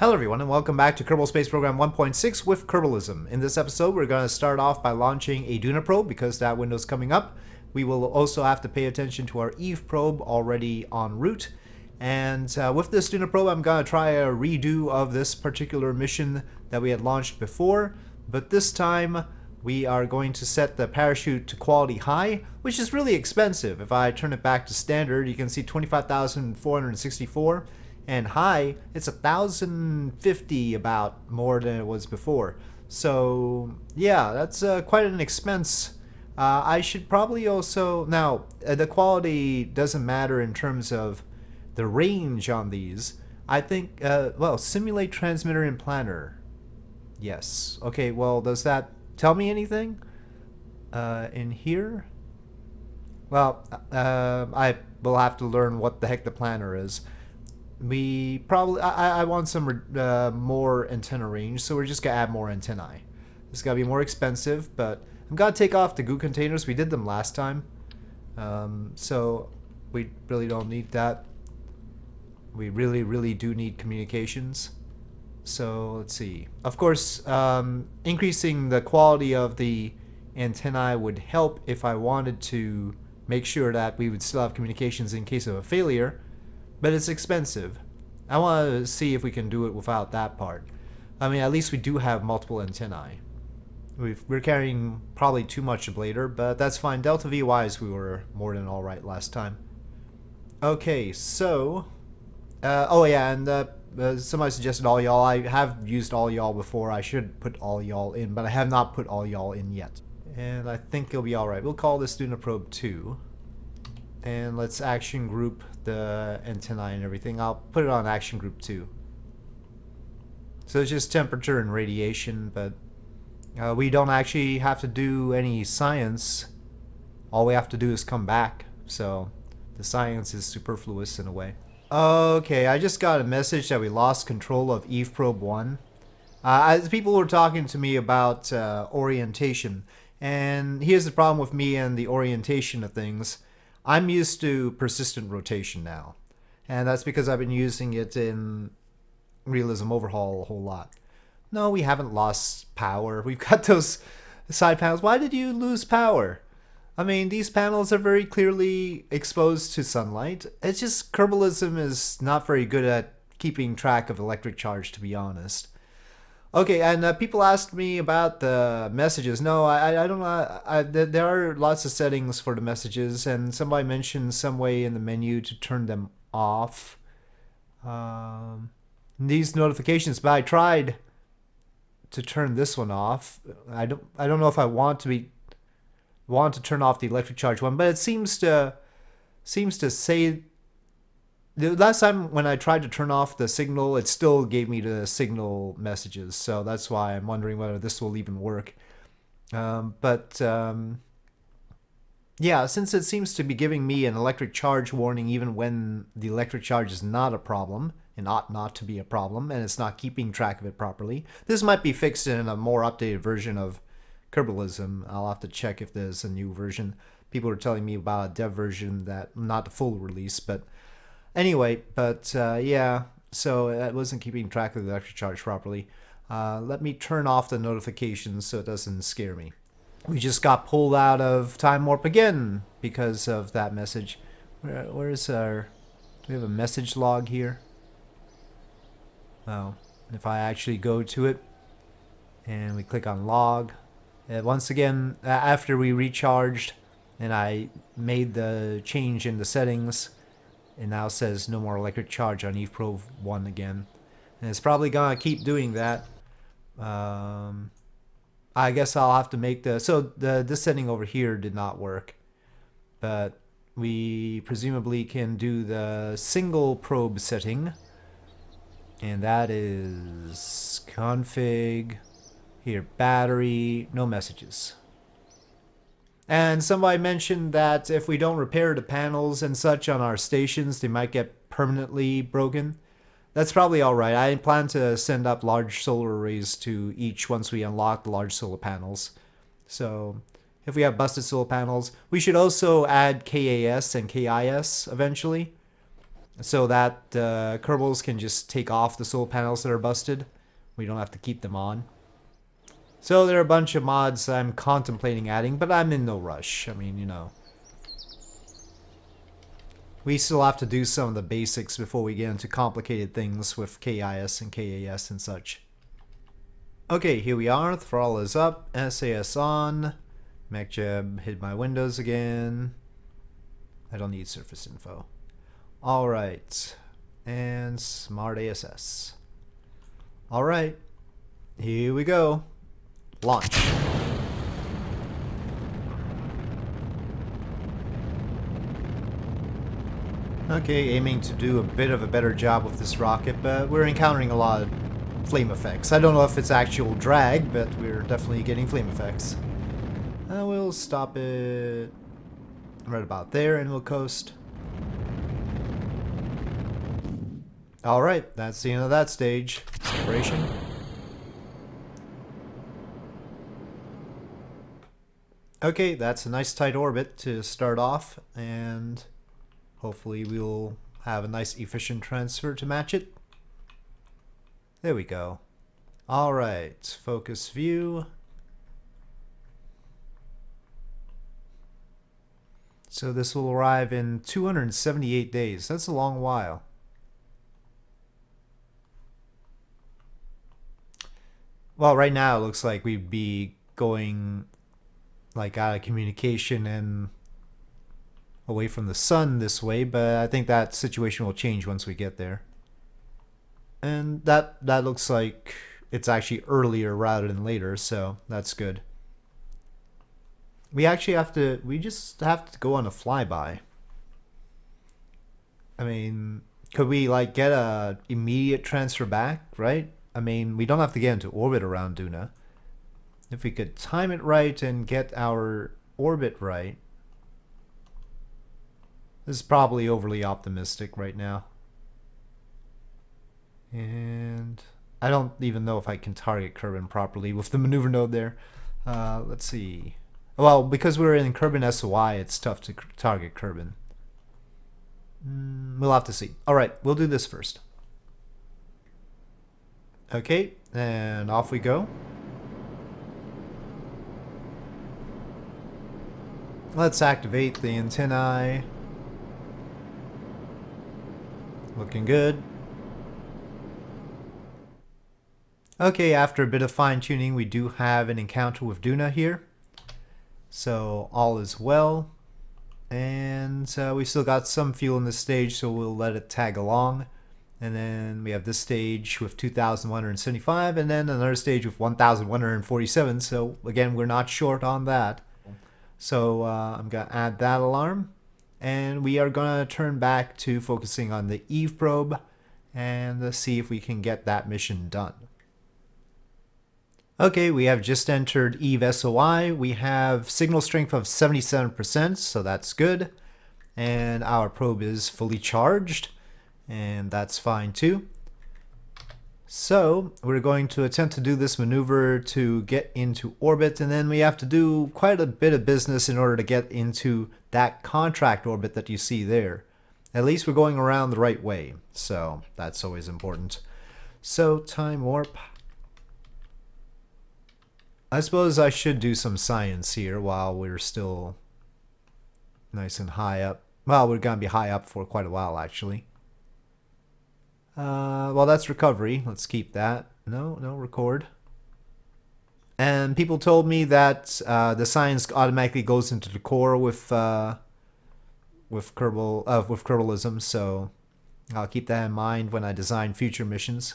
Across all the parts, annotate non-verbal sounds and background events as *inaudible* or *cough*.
Hello everyone and welcome back to Kerbal Space Program 1.6 with Kerbalism. In this episode we're going to start off by launching a Duna probe because that window's coming up. We will also have to pay attention to our Eve probe already en route. And uh, with this Duna probe I'm going to try a redo of this particular mission that we had launched before. But this time we are going to set the parachute to quality high, which is really expensive. If I turn it back to standard you can see 25,464 and high, it's a thousand fifty about more than it was before. So yeah, that's uh, quite an expense. Uh, I should probably also now uh, the quality doesn't matter in terms of the range on these. I think uh, well simulate transmitter and planner. Yes. Okay. Well, does that tell me anything? Uh, in here. Well, uh, I will have to learn what the heck the planner is we probably I, I want some uh, more antenna range so we're just gonna add more antennae. It's gonna be more expensive but I'm gonna take off the goo containers. We did them last time. Um, so we really don't need that. We really really do need communications. So let's see. Of course um, increasing the quality of the antennae would help if I wanted to make sure that we would still have communications in case of a failure but it's expensive. I want to see if we can do it without that part. I mean, at least we do have multiple antennae. we are carrying probably too much ablator, but that's fine. Delta V wise, we were more than alright last time. Okay, so... Uh, oh yeah, and uh, uh, somebody suggested all y'all. I have used all y'all before. I should put all y'all in, but I have not put all y'all in yet. And I think it'll be alright. We'll call this Duna Probe 2. And let's action group the antennae and everything. I'll put it on action group 2. So it's just temperature and radiation, but uh, we don't actually have to do any science. All we have to do is come back. So the science is superfluous in a way. Okay, I just got a message that we lost control of Eve Probe 1. Uh, people were talking to me about uh, orientation, and here's the problem with me and the orientation of things. I'm used to persistent rotation now. And that's because I've been using it in Realism Overhaul a whole lot. No, we haven't lost power. *laughs* We've got those side panels. Why did you lose power? I mean, these panels are very clearly exposed to sunlight. It's just Kerbalism is not very good at keeping track of electric charge, to be honest. Okay, and uh, people asked me about the messages. No, I, I don't know. I, there are lots of settings for the messages, and somebody mentioned some way in the menu to turn them off. Um, these notifications, but I tried to turn this one off. I don't. I don't know if I want to be want to turn off the electric charge one, but it seems to seems to say the last time when I tried to turn off the signal, it still gave me the signal messages. So that's why I'm wondering whether this will even work. Um, but um, yeah, since it seems to be giving me an electric charge warning even when the electric charge is not a problem and ought not to be a problem and it's not keeping track of it properly, this might be fixed in a more updated version of Kerbalism. I'll have to check if there's a new version. People are telling me about a dev version that not the full release, but Anyway, but uh, yeah, so it wasn't keeping track of the electric charge properly. Uh, let me turn off the notifications so it doesn't scare me. We just got pulled out of Time Warp again because of that message. Where, where's our... Do we have a message log here? Well, if I actually go to it and we click on log, uh, once again, after we recharged and I made the change in the settings, it now says no more electric charge on Eve Probe 1 again. And it's probably to keep doing that. Um, I guess I'll have to make the... So the this setting over here did not work. But we presumably can do the single probe setting. And that is config, here battery, no messages. And somebody mentioned that if we don't repair the panels and such on our stations, they might get permanently broken. That's probably alright. I plan to send up large solar arrays to each once we unlock the large solar panels. So if we have busted solar panels, we should also add KAS and KIS eventually. so that uh, Kerbals can just take off the solar panels that are busted. We don't have to keep them on. So there are a bunch of mods I'm contemplating adding, but I'm in no rush. I mean, you know. We still have to do some of the basics before we get into complicated things with KIS and KAS and such. Okay, here we are. Thrall is up. SAS on. MechJeb hid my windows again. I don't need surface info. Alright. And Smart ASS. Alright. Here we go. Launch. Okay, aiming to do a bit of a better job with this rocket, but we're encountering a lot of flame effects. I don't know if it's actual drag, but we're definitely getting flame effects. Uh, we'll stop it right about there and we'll coast. Alright, that's the end of that stage. Separation. Okay, that's a nice tight orbit to start off, and hopefully we'll have a nice efficient transfer to match it. There we go. Alright, focus view. So this will arrive in 278 days. That's a long while. Well, right now it looks like we'd be going like out of communication and away from the sun this way, but I think that situation will change once we get there. And that that looks like it's actually earlier rather than later, so that's good. We actually have to we just have to go on a flyby. I mean, could we like get a immediate transfer back, right? I mean, we don't have to get into orbit around Duna. If we could time it right and get our orbit right. This is probably overly optimistic right now. And I don't even know if I can target Kerbin properly with the maneuver node there. Uh, let's see. Well, because we're in Kerbin SOI, it's tough to target Kerbin. Mm, we'll have to see. Alright, we'll do this first. Okay, and off we go. Let's activate the antennae. Looking good. Okay, after a bit of fine tuning, we do have an encounter with Duna here. So all is well. And uh, we still got some fuel in this stage, so we'll let it tag along. And then we have this stage with 2,175, and then another stage with 1,147. So again, we're not short on that. So uh, I'm to add that alarm. And we are going to turn back to focusing on the Eve probe and see if we can get that mission done. Okay, we have just entered Eve SOI. We have signal strength of 77%, so that's good. And our probe is fully charged, and that's fine too. So we're going to attempt to do this maneuver to get into orbit and then we have to do quite a bit of business in order to get into that contract orbit that you see there. At least we're going around the right way, so that's always important. So time warp. I suppose I should do some science here while we're still nice and high up. Well, we're going to be high up for quite a while actually. Uh, well, that's recovery. Let's keep that. No, no, record. And people told me that uh, the science automatically goes into the core with uh, with Kerbal uh, with Kerbalism, so I'll keep that in mind when I design future missions.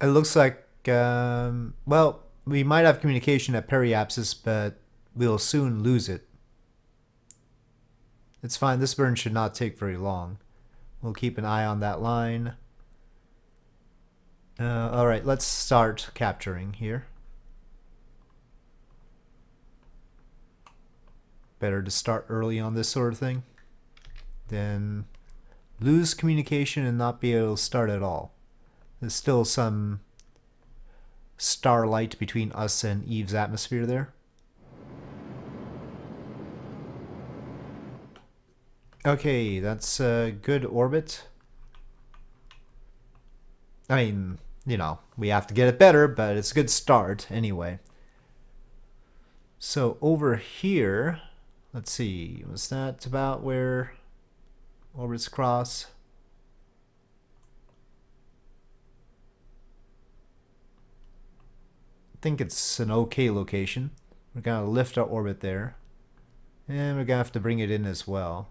It looks like um, well, we might have communication at periapsis, but we'll soon lose it. It's fine. This burn should not take very long. We'll keep an eye on that line. Uh, Alright, let's start capturing here. Better to start early on this sort of thing than lose communication and not be able to start at all. There's still some starlight between us and Eve's atmosphere there. Okay, that's a good orbit. I mean, you know, we have to get it better, but it's a good start anyway. So over here, let's see, was that about where orbits cross? I think it's an okay location. We're gonna lift our orbit there. And we're gonna have to bring it in as well.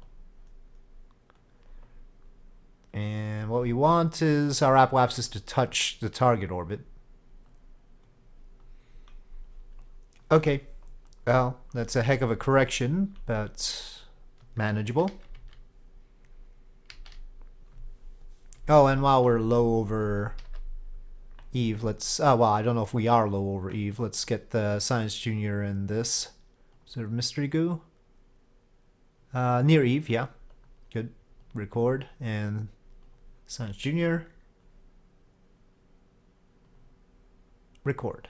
And what we want is our apoapsis to touch the target orbit. Okay, well, that's a heck of a correction, but manageable. Oh, and while we're low over Eve, let's... Oh, well, I don't know if we are low over Eve. Let's get the Science Junior in this. Sort of mystery goo? Uh, near Eve, yeah. Good. Record and Science Junior. Record.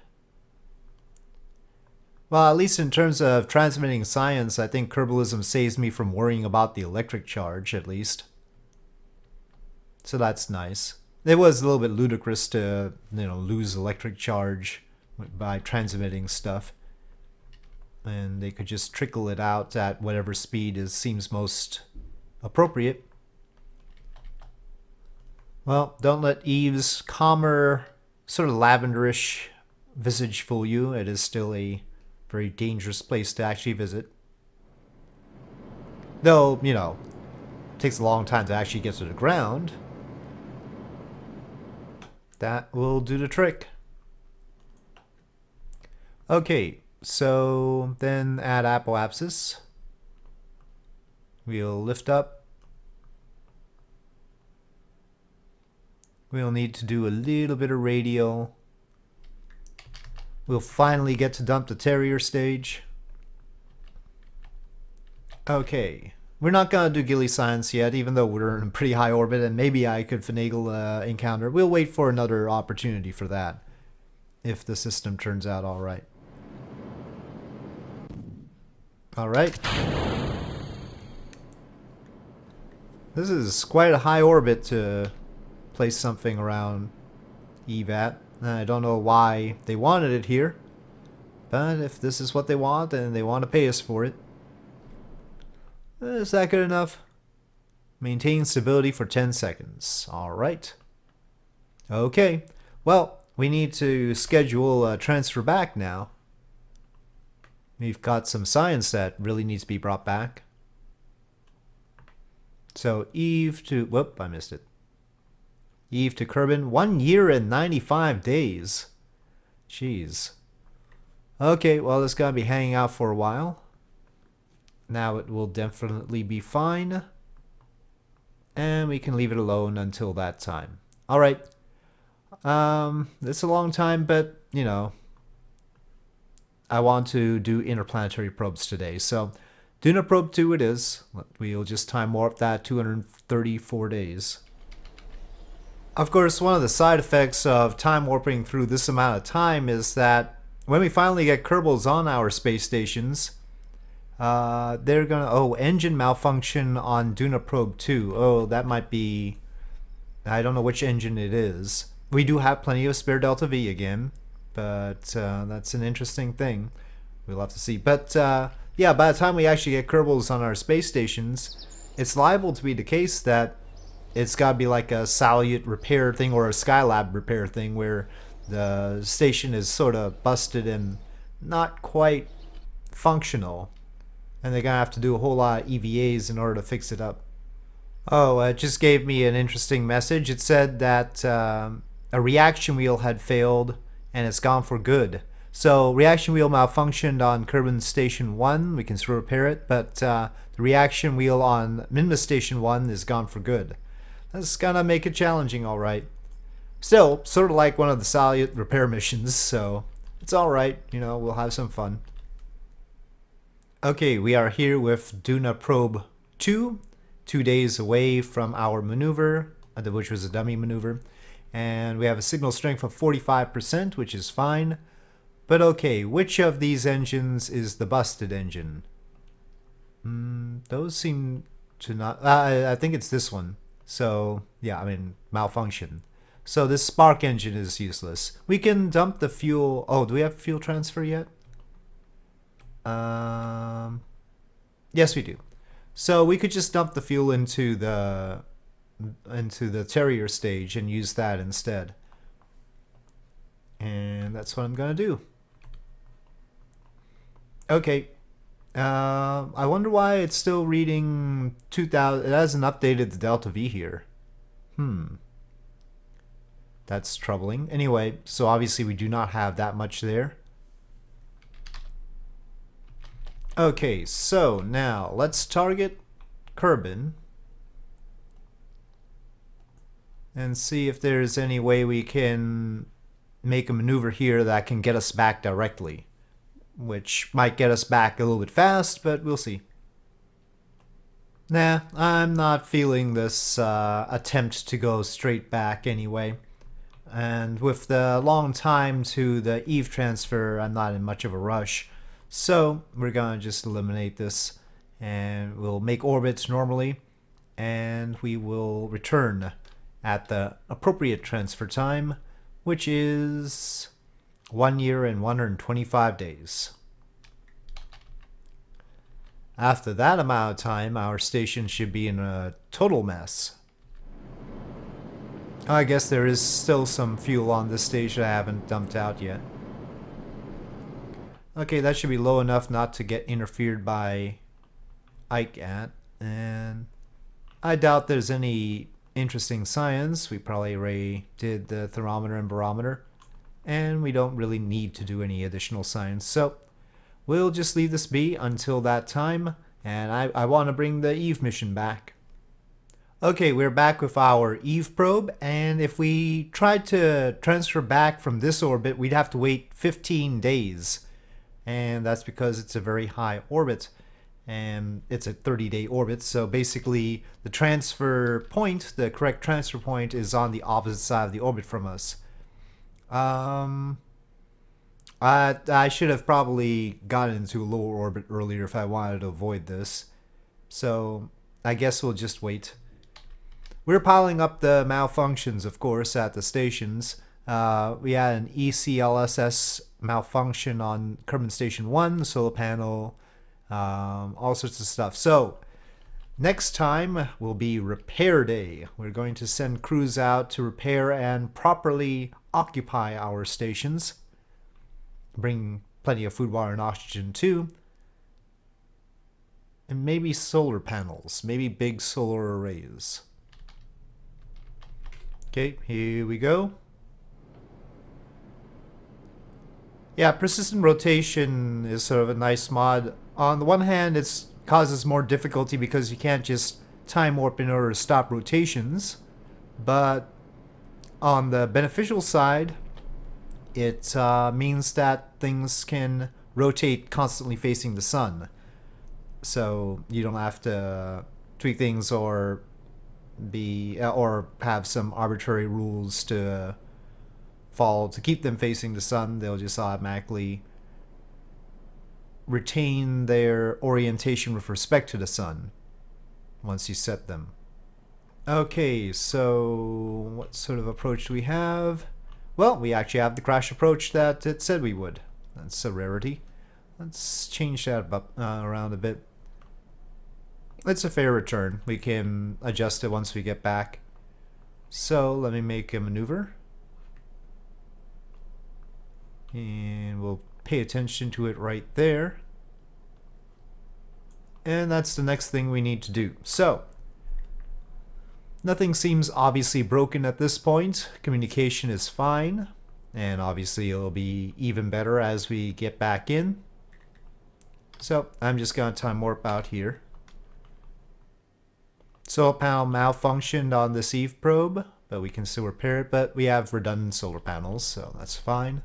Well, at least in terms of transmitting science, I think Kerbalism saves me from worrying about the electric charge, at least. So that's nice. It was a little bit ludicrous to, you know, lose electric charge by transmitting stuff. And they could just trickle it out at whatever speed is seems most appropriate. Well, don't let Eve's calmer, sort of lavenderish visage fool you. It is still a very dangerous place to actually visit. Though, you know, it takes a long time to actually get to the ground. That will do the trick. Okay, so then add apoapsis. We'll lift up We'll need to do a little bit of radial. We'll finally get to dump the terrier stage. Okay, we're not going to do Gilly science yet, even though we're in a pretty high orbit, and maybe I could finagle uh, encounter. We'll wait for another opportunity for that, if the system turns out alright. Alright. This is quite a high orbit to place something around EVAT. I don't know why they wanted it here, but if this is what they want and they want to pay us for it, is that good enough? Maintain stability for 10 seconds. Alright. Okay. Well, we need to schedule a transfer back now. We've got some science that really needs to be brought back. So Eve to... Whoop, I missed it. Eve to Kerbin. One year and 95 days. Jeez. Okay, well, it's going to be hanging out for a while. Now it will definitely be fine. And we can leave it alone until that time. Alright. Um, it's a long time, but, you know, I want to do interplanetary probes today. So, Duna Probe 2 it is. We'll just time warp that 234 days. Of course, one of the side effects of time warping through this amount of time is that when we finally get Kerbals on our space stations, uh, they're gonna oh engine malfunction on Duna Probe 2. Oh, that might be I don't know which engine it is. We do have plenty of spare Delta V again, but uh, that's an interesting thing. We'll have to see. But uh, yeah, by the time we actually get Kerbals on our space stations, it's liable to be the case that it's got to be like a Salyut repair thing or a Skylab repair thing where the station is sort of busted and not quite functional. And they're going to have to do a whole lot of EVAs in order to fix it up. Oh, it just gave me an interesting message. It said that um, a reaction wheel had failed and it's gone for good. So reaction wheel malfunctioned on Kerbin Station 1. We can still repair it, but uh, the reaction wheel on Minmus Station 1 is gone for good. That's gonna make it challenging, alright. Still, sort of like one of the Salyut repair missions, so it's alright, you know, we'll have some fun. Okay, we are here with Duna Probe 2, two days away from our maneuver, uh, which was a dummy maneuver. And we have a signal strength of 45%, which is fine. But okay, which of these engines is the busted engine? Mm, those seem to not. Uh, I think it's this one. So yeah, I mean malfunction. So this spark engine is useless. We can dump the fuel. Oh, do we have fuel transfer yet? Um, yes, we do. So we could just dump the fuel into the into the Terrier stage and use that instead. And that's what I'm gonna do. Okay. Uh, I wonder why it's still reading 2000. It hasn't updated the Delta V here. Hmm. That's troubling. Anyway, so obviously we do not have that much there. Okay, so now let's target Kerbin and see if there's any way we can make a maneuver here that can get us back directly, which might get us back a little bit fast, but we'll see. Nah, I'm not feeling this uh, attempt to go straight back anyway. And with the long time to the Eve transfer, I'm not in much of a rush. So we're gonna just eliminate this and we'll make orbits normally and we will return at the appropriate transfer time, which is one year and 125 days. After that amount of time, our station should be in a total mess. I guess there is still some fuel on this station I haven't dumped out yet. Okay, that should be low enough not to get interfered by Ike at. And I doubt there's any interesting science. We probably already did the thermometer and barometer. And we don't really need to do any additional science. So we'll just leave this be until that time. And I, I want to bring the Eve mission back. Okay, we're back with our Eve probe, and if we tried to transfer back from this orbit, we'd have to wait 15 days and that's because it's a very high orbit and it's a 30 day orbit so basically the transfer point the correct transfer point is on the opposite side of the orbit from us um I, I should have probably gotten into a lower orbit earlier if I wanted to avoid this so I guess we'll just wait we're piling up the malfunctions of course at the stations uh, we had an ECLSS malfunction on Kerbin Station 1, the solar panel, um, all sorts of stuff. So, next time will be repair day. We're going to send crews out to repair and properly occupy our stations. Bring plenty of food, water, and oxygen too. And maybe solar panels, maybe big solar arrays. Okay, here we go. Yeah, persistent rotation is sort of a nice mod. On the one hand, it causes more difficulty because you can't just time warp in order to stop rotations. But on the beneficial side, it uh, means that things can rotate constantly facing the sun. So you don't have to tweak things or be uh, or have some arbitrary rules to fall to keep them facing the sun, they'll just automatically retain their orientation with respect to the sun once you set them. Okay, so what sort of approach do we have? Well, we actually have the crash approach that it said we would. That's a rarity. Let's change that up, uh, around a bit. It's a fair return. We can adjust it once we get back. So let me make a maneuver and we'll pay attention to it right there and that's the next thing we need to do so nothing seems obviously broken at this point. Communication is fine and obviously it'll be even better as we get back in. So I'm just gonna time warp out here. Solar panel malfunctioned on this Eve probe but we can still repair it but we have redundant solar panels so that's fine.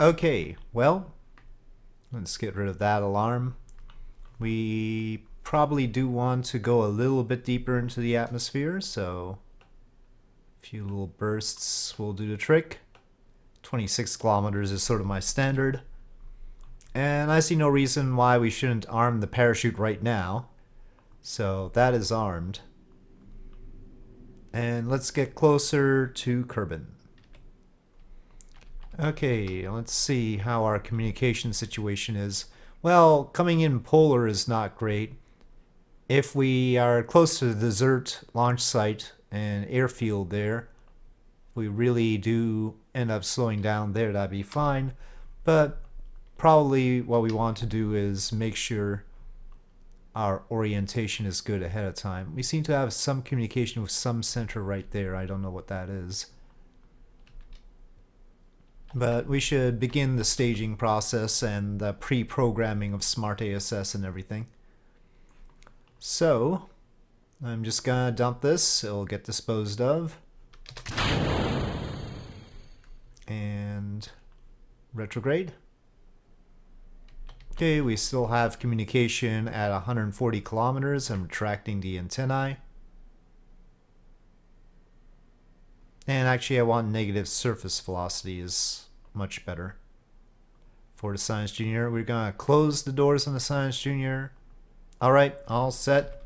Okay, well, let's get rid of that alarm. We probably do want to go a little bit deeper into the atmosphere, so a few little bursts will do the trick. 26 kilometers is sort of my standard. And I see no reason why we shouldn't arm the parachute right now. So that is armed. And let's get closer to Kerbin. Okay, let's see how our communication situation is. Well, coming in polar is not great. If we are close to the desert launch site and airfield there, we really do end up slowing down there, that'd be fine. But probably what we want to do is make sure our orientation is good ahead of time. We seem to have some communication with some center right there. I don't know what that is. But we should begin the staging process and the pre-programming of Smart ASS and everything. So, I'm just gonna dump this. It'll get disposed of. And retrograde. Okay, we still have communication at 140 kilometers. I'm retracting the antennae. And actually I want negative surface velocity is much better. For the Science Junior, we're gonna close the doors on the Science Junior. Alright, all set.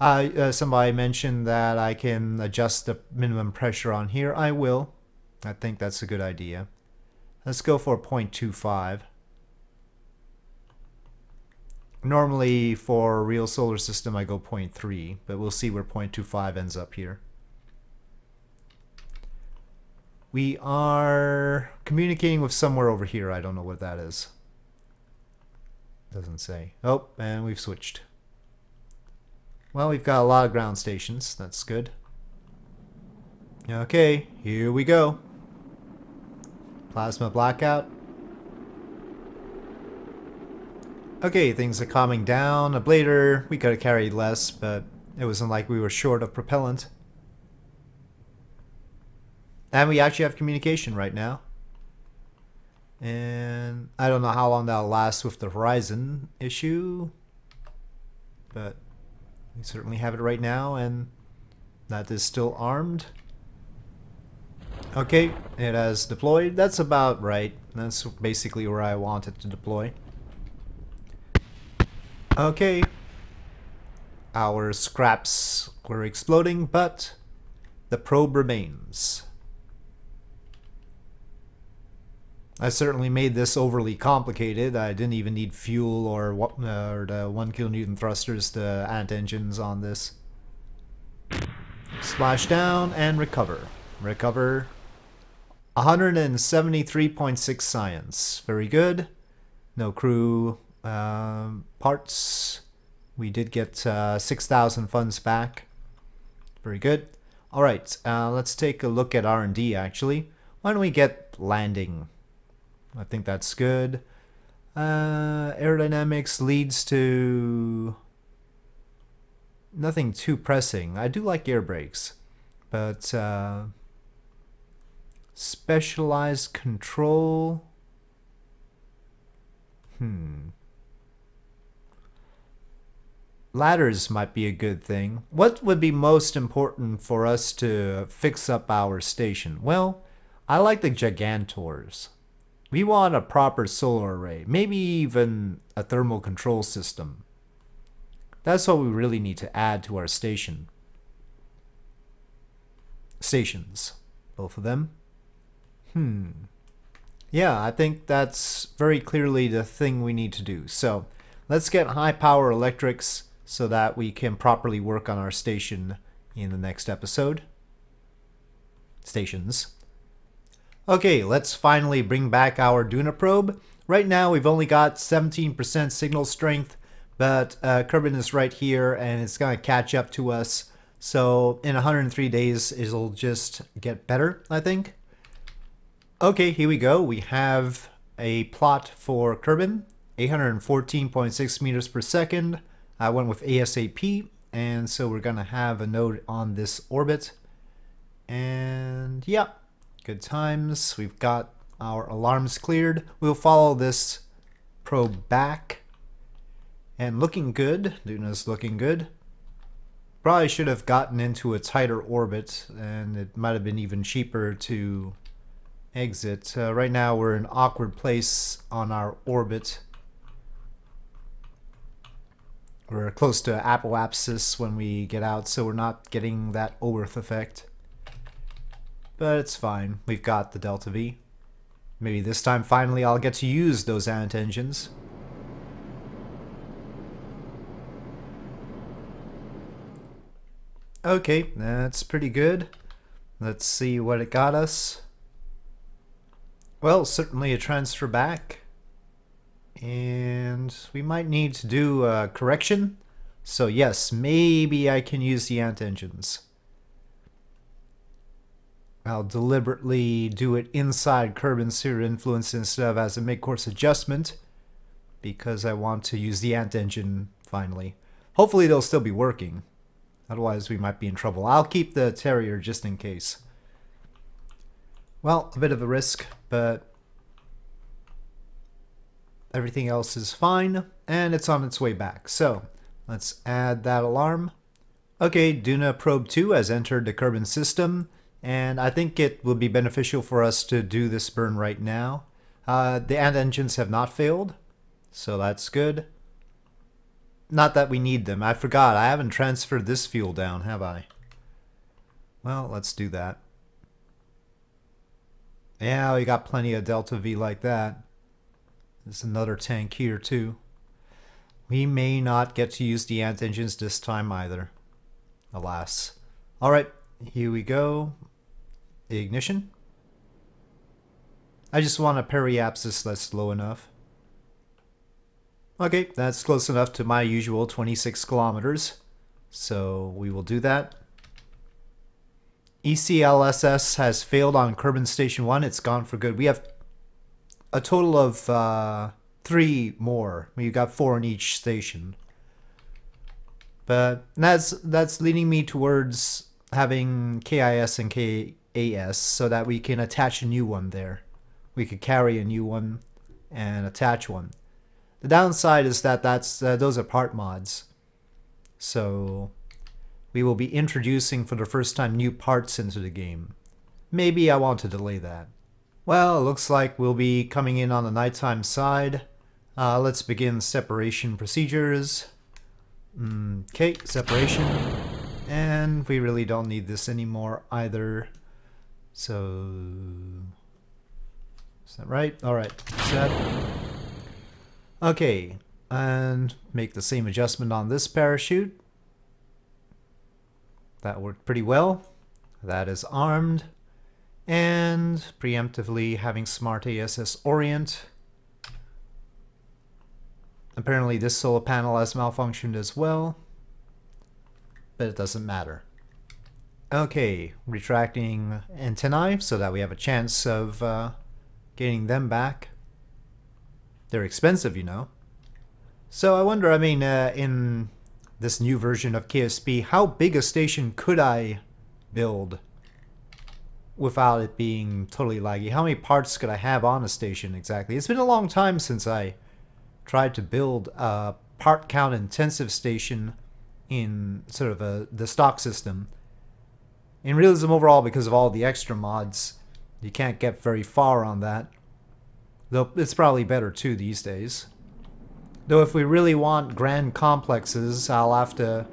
Uh, uh, somebody mentioned that I can adjust the minimum pressure on here. I will. I think that's a good idea. Let's go for 0.25. Normally for real solar system I go 0.3, but we'll see where 0.25 ends up here. We are communicating with somewhere over here. I don't know what that is. Doesn't say. Oh, and we've switched. Well, we've got a lot of ground stations. That's good. Okay, here we go. Plasma blackout. Okay, things are calming down. Ablator, we could have carried less, but it wasn't like we were short of propellant. And we actually have communication right now. And I don't know how long that'll last with the Horizon issue. But we certainly have it right now and that is still armed. Okay, it has deployed. That's about right. That's basically where I want it to deploy. Okay. Our scraps were exploding, but the probe remains. I certainly made this overly complicated. I didn't even need fuel or, uh, or the 1 kilonewton thrusters to ant engines on this. Splash down and recover. Recover. 173.6 science. Very good. No crew um, parts. We did get uh, 6,000 funds back. Very good. All right, uh, let's take a look at R&D actually. Why don't we get landing I think that's good. Uh, aerodynamics leads to nothing too pressing. I do like air brakes, but uh, specialized control. Hmm. Ladders might be a good thing. What would be most important for us to fix up our station? Well, I like the Gigantors. We want a proper solar array, maybe even a thermal control system. That's what we really need to add to our station. Stations, both of them. Hmm. Yeah, I think that's very clearly the thing we need to do. So let's get high power electrics so that we can properly work on our station in the next episode. Stations. Okay, let's finally bring back our Duna probe. Right now we've only got 17% signal strength, but uh, Kerbin is right here and it's going to catch up to us. So in 103 days it'll just get better, I think. Okay, here we go. We have a plot for Kerbin, 814.6 meters per second. I went with ASAP, and so we're going to have a node on this orbit. And yeah, Good times. We've got our alarms cleared. We'll follow this probe back. And looking good. Duna's looking good. Probably should have gotten into a tighter orbit, and it might have been even cheaper to exit. Uh, right now we're in an awkward place on our orbit. We're close to apoapsis when we get out, so we're not getting that Oberth effect. But it's fine. We've got the Delta V. Maybe this time finally I'll get to use those ant engines. Okay, that's pretty good. Let's see what it got us. Well, certainly a transfer back. And we might need to do a correction. So yes, maybe I can use the ant engines. I'll deliberately do it inside Kerbin Sphere Influence instead of as a mid-course adjustment because I want to use the ant engine finally. Hopefully they'll still be working. Otherwise, we might be in trouble. I'll keep the Terrier just in case. Well, a bit of a risk, but everything else is fine, and it's on its way back. So, let's add that alarm. Okay, Duna Probe 2 has entered the Kerbin system, and I think it will be beneficial for us to do this burn right now. Uh, the ant engines have not failed, so that's good. Not that we need them. I forgot. I haven't transferred this fuel down, have I? Well, let's do that. Yeah, we got plenty of Delta V like that. There's another tank here, too. We may not get to use the ant engines this time either. Alas. Alright, here we go. The ignition. I just want a periapsis that's low enough. Okay, that's close enough to my usual 26 kilometers. So we will do that. ECLSS has failed on Kerbin Station 1. It's gone for good. We have a total of uh, three more. We've got four in each station. But that's that's leading me towards having KIS and KAS so that we can attach a new one there. We could carry a new one and attach one. The downside is that that's uh, those are part mods. So we will be introducing for the first time new parts into the game. Maybe I want to delay that. Well, looks like we'll be coming in on the nighttime side. Uh, let's begin separation procedures. Okay, separation. And we really don't need this anymore either. So... Is that right? Alright, set. Okay, and make the same adjustment on this parachute. That worked pretty well. That is armed. And preemptively having Smart ASS Orient. Apparently this solar panel has malfunctioned as well. But it doesn't matter. Okay, retracting antennae so that we have a chance of uh, getting them back. They're expensive, you know. So I wonder, I mean, uh, in this new version of KSP, how big a station could I build without it being totally laggy? How many parts could I have on a station exactly? It's been a long time since I tried to build a part count intensive station in sort of a, the stock system. In Realism Overhaul, because of all the extra mods, you can't get very far on that. Though it's probably better too these days. Though if we really want grand complexes, I'll have to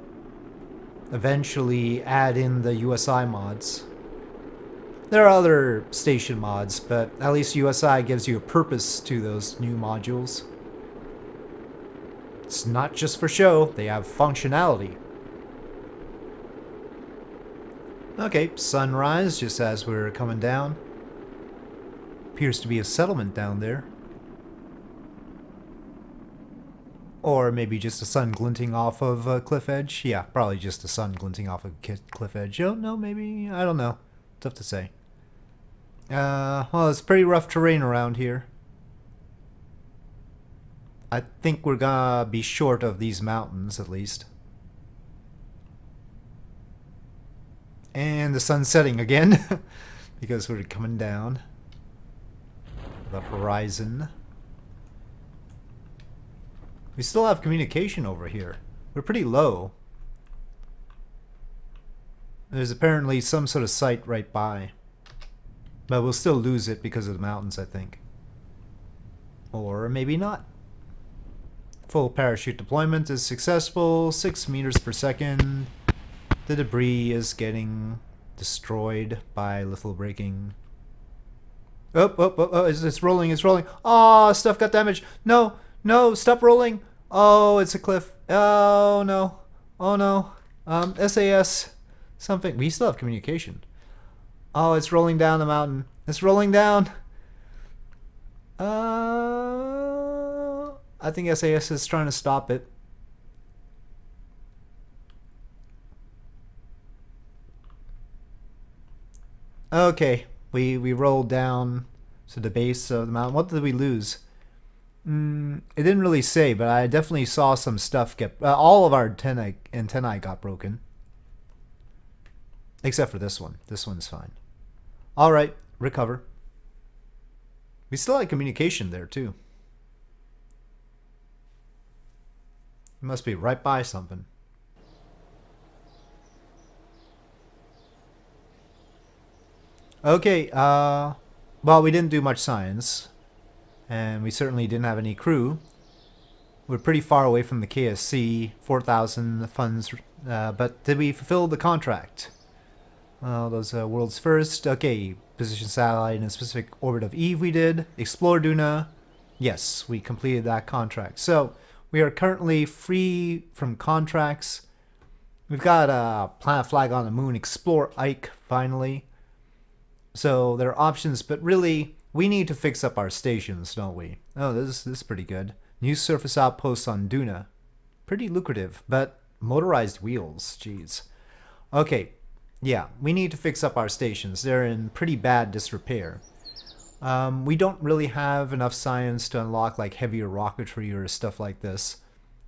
eventually add in the USI mods. There are other station mods, but at least USI gives you a purpose to those new modules. It's not just for show, they have functionality. Okay, sunrise just as we're coming down. Appears to be a settlement down there. Or maybe just a sun glinting off of a cliff edge. Yeah, probably just a sun glinting off a cliff edge. Oh, no, maybe. I don't know. Tough to say. Uh, well, it's pretty rough terrain around here. I think we're gonna be short of these mountains, at least. And the sun's setting again, *laughs* because we're coming down the horizon. We still have communication over here. We're pretty low. There's apparently some sort of site right by. But we'll still lose it because of the mountains, I think. Or maybe not. Full parachute deployment is successful, 6 meters per second. The debris is getting destroyed by lithobraking. Oh, oh, oh, oh, it's, rolling, it's rolling. Oh, stuff got damaged. No, no, stop rolling. Oh, it's a cliff. Oh, no. Oh, no. Um, SAS, something. We still have communication. Oh, it's rolling down the mountain. It's rolling down. Uh, I think SAS is trying to stop it. Okay, we we rolled down to the base of the mountain. What did we lose? Mm, it didn't really say, but I definitely saw some stuff get. Uh, all of our antennae antennae got broken, except for this one. This one's fine. All right, recover. We still had communication there too. It must be right by something. Okay, uh, well, we didn't do much science, and we certainly didn't have any crew. We're pretty far away from the KSC, 4,000 funds, uh, but did we fulfill the contract? Well, those uh, world's first. Okay, position satellite in a specific orbit of Eve we did. Explore Duna. Yes, we completed that contract. So, we are currently free from contracts. We've got a planet flag on the moon. Explore Ike, finally. So there are options, but really, we need to fix up our stations, don't we? Oh, this, this is pretty good. New surface outposts on Duna. Pretty lucrative, but motorized wheels, jeez. Okay, yeah, we need to fix up our stations. They're in pretty bad disrepair. Um, we don't really have enough science to unlock like heavier rocketry or stuff like this.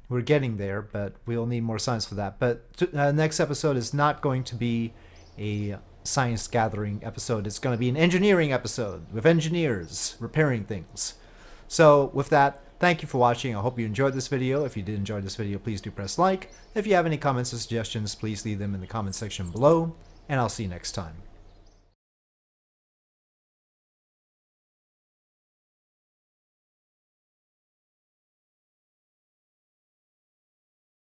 We're getting there, but we'll need more science for that. But uh, next episode is not going to be a science gathering episode. It's going to be an engineering episode with engineers repairing things. So with that, thank you for watching. I hope you enjoyed this video. If you did enjoy this video, please do press like. If you have any comments or suggestions, please leave them in the comment section below, and I'll see you next time.